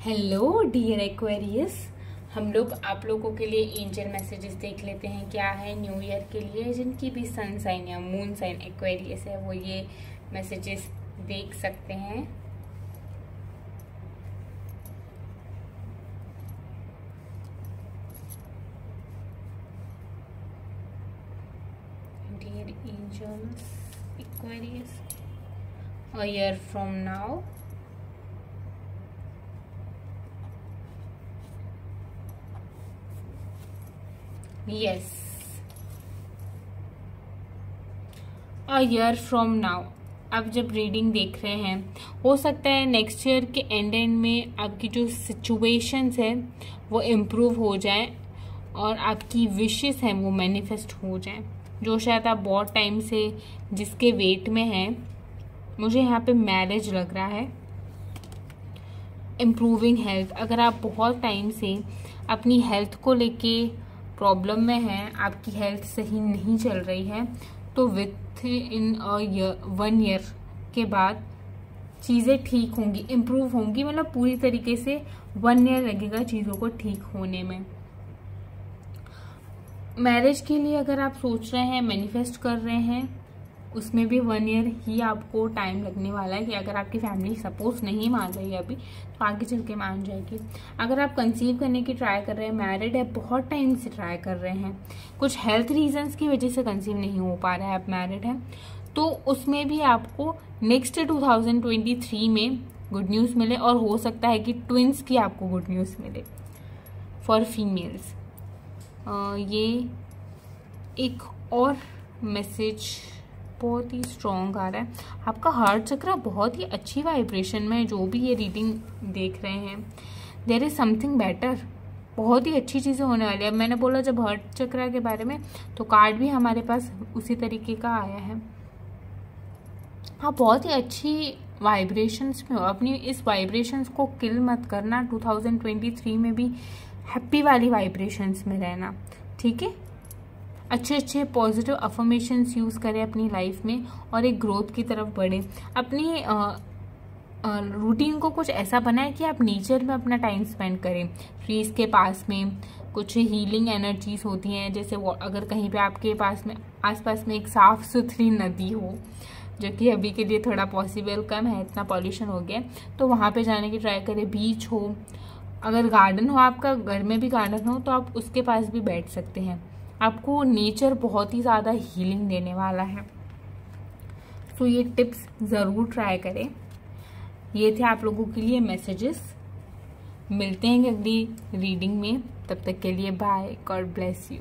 Hello dear Aquarius हम लोग आप लोगों के लिए एंजल मैसेजेस देख लेते हैं, क्या है न्यू ईयर के लिए, जिनकी भी सन साइन या मून साइन एक्वेरियस है, वो ये मैसेजेस देख सकते हैं। Dear angels Aquarius a year from now yes a year from now आप जब रीडिंग देख रहे हैं, हो सकता है नेक्स्ट ईयर के एंड एंड में आपकी जो सिचुएशंस है, वो इम्प्रूव हो जाए और आपकी विशेस हैं वो मैनिफेस्ट हो जाए। जो शायद आप बहुत टाइम से जिसके वेट में हैं, मुझे यहाँ पे मैरिज लग रहा है। इम्प्रूविंग हेल्थ अगर आप बहुत टाइम से अपनी हेल्थ को लेके प्रॉब्लम में हैं, आपकी हेल्थ सही नहीं चल रही है तो विथ इन वन ईयर के बाद चीज़ें ठीक होंगी इम्प्रूव होंगी मतलब पूरी तरीके से वन ईयर लगेगा चीज़ों को ठीक होने में। मैरिज के लिए अगर आप सोच रहे हैं मैनिफेस्ट कर रहे हैं उसमें भी वन ईयर ही आपको टाइम लगने वाला है कि अगर आपकी फैमिली सपोज़ नहीं मान रही है अभी तो आगे चल के मान जाएगी। अगर आप कंसीव करने की ट्राई कर रहे हैं मैरिड है, बहुत टाइम से ट्राई कर रहे हैं, कुछ हेल्थ रीजंस की वजह से कंसीव नहीं हो पा रहा है, आप मैरिड हैं तो उसमें भी आपको नेक्स्ट टू में गुड न्यूज़ मिले और हो सकता है कि ट्विंस की आपको गुड न्यूज़ मिले फॉर फीमेल्स ये एक और मैसेज बहुत ही स्ट्रॉन्ग आ रहा है। आपका हार्ट चक्र बहुत ही अच्छी वाइब्रेशन में जो भी ये रीडिंग देख रहे हैं। देर इज़ समथिंग बेटर बहुत ही अच्छी चीज़ें होने वाली है। मैंने बोला जब हार्ट चक्र के बारे में तो कार्ड भी हमारे पास उसी तरीके का आया है। आप बहुत ही अच्छी वाइब्रेशंस में हो। अपनी इस वाइब्रेशंस को किल मत करना। 2023 में भी हैप्पी वाली वाइब्रेशंस में रहना। ठीक है? अच्छे अच्छे पॉजिटिव अफर्मेशन यूज़ करें अपनी लाइफ में और एक ग्रोथ की तरफ़ बढ़े। अपनी रूटीन को कुछ ऐसा बनाए कि आप नेचर में अपना टाइम स्पेंड करें। ट्रीज के पास में कुछ हीलिंग एनर्जीज होती हैं, जैसे अगर कहीं पे आपके पास में, आसपास में एक साफ़ सुथरी नदी हो, जो कि अभी के लिए थोड़ा पॉसिबल कम है, इतना पॉल्यूशन हो गया तो वहाँ पे जाने की ट्राई करें। बीच हो, अगर गार्डन हो आपका, घर में भी गार्डन हो तो आप उसके पास भी बैठ सकते हैं। आपको नेचर बहुत ही ज़्यादा हीलिंग देने वाला है। तो ये टिप्स ज़रूर ट्राई करें। ये थे आप लोगों के लिए मैसेजेस मिलते हैं अगली रीडिंग में। तब तक के लिए बाय गॉड ब्लेस यू